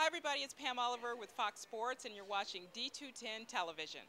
Hi everybody, it's Pam Oliver with Fox Sports and you're watching D210 Television.